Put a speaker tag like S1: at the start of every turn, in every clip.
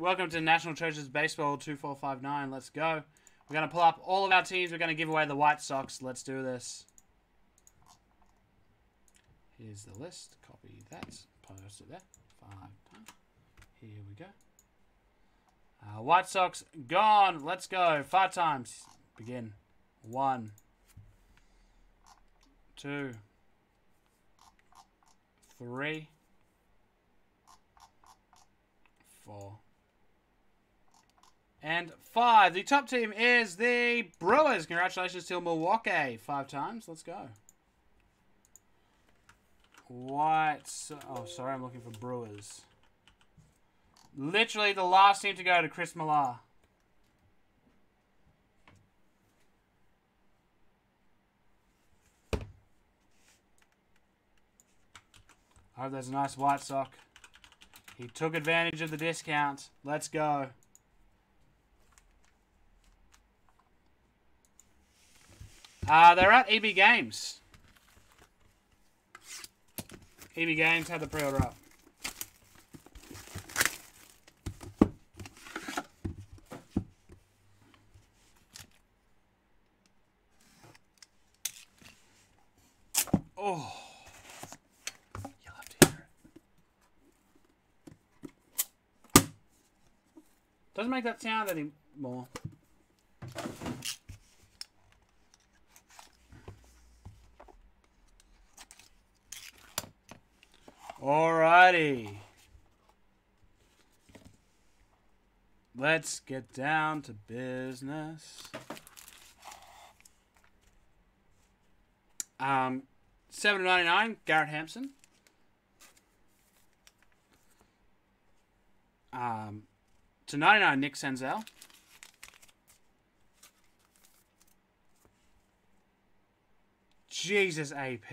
S1: welcome to National Treasures Baseball 2459. Let's go. We're going to pull up all of our teams. We're going to give away the White Sox. Let's do this. Here's the list. Copy that. Post it there. Five times. Here we go. Uh, White Sox gone. Let's go. Five times. Begin. One. Two. Three. Four. And five. The top team is the Brewers. Congratulations to Milwaukee. Five times. Let's go. White. Oh, sorry. I'm looking for Brewers. Literally the last team to go to Chris Millar. I hope there's a nice white sock. He took advantage of the discount. Let's go. Uh, they're at EB Games. EB Games had the pre-order up. Oh. Doesn't make that sound anymore. Alrighty. Let's get down to business. Um, seven ninety nine, Garrett Hampson. Um, to ninety nine, Nick Senzel. Jesus, AP.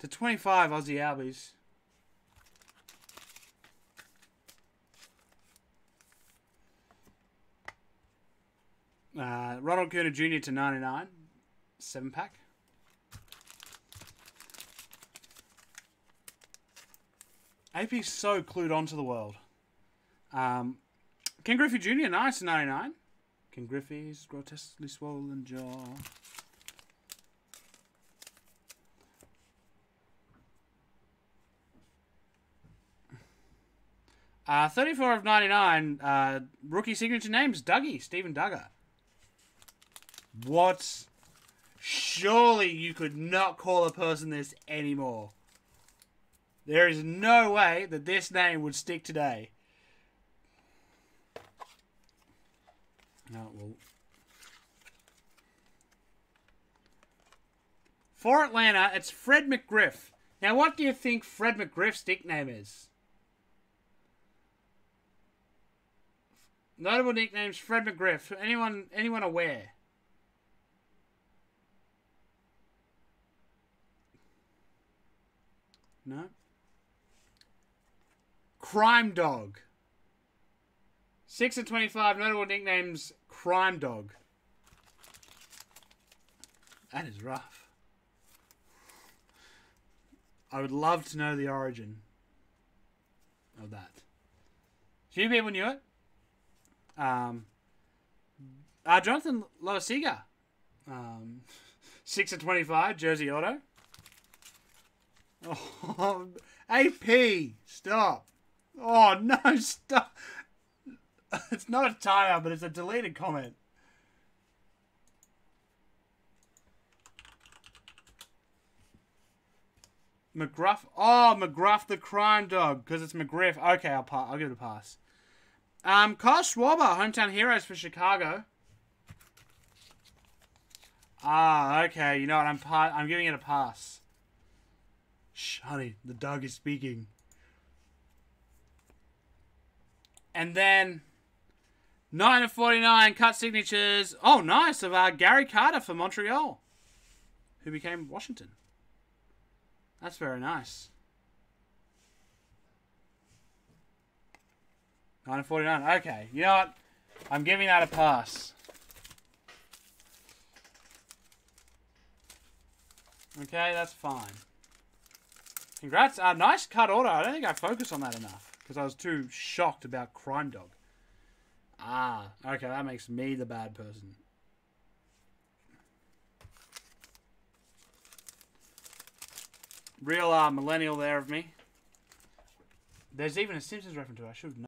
S1: To twenty five, Ozzie Albies. Uh, Ronald Acuna Jr. to 99. Seven pack. AP's so clued onto the world. Um, Ken Griffey Jr. Nice to 99. Ken Griffey's grotesquely swollen jaw. Uh, 34 of 99. Uh, rookie signature names Dougie, Steven Duggar. What? Surely you could not call a person this anymore. There is no way that this name would stick today. No, well. For Atlanta, it's Fred McGriff. Now, what do you think Fred McGriff's nickname is? Notable nicknames: Fred McGriff. Anyone, anyone aware? No. Crime Dog. 6 and 25, notable nicknames Crime Dog. That is rough. I would love to know the origin of that. Few people knew it. Um, uh, Jonathan Loisiga. Um, 6 and 25, Jersey Auto. Oh, AP, stop. Oh, no, stop. It's not a tire, but it's a deleted comment. McGruff. Oh, McGruff the crime dog, because it's McGriff. Okay, I'll. I'll give it a pass. Um, Kyle Schwarber, hometown heroes for Chicago. Ah, okay. You know what? I'm I'm giving it a pass. Shh, honey, the dog is speaking. And then 9 of 49 cut signatures. Oh, nice. Of uh, Gary Carter for Montreal, who became Washington. That's very nice. 9 of 49. Okay. You know what? I'm giving that a pass. Okay, that's fine. Congrats. Uh, nice cut order. I don't think I focused on that enough because I was too shocked about Crime Dog. Ah, okay, that makes me the bad person. Real uh, millennial there of me. There's even a Simpsons reference to it. I should have known.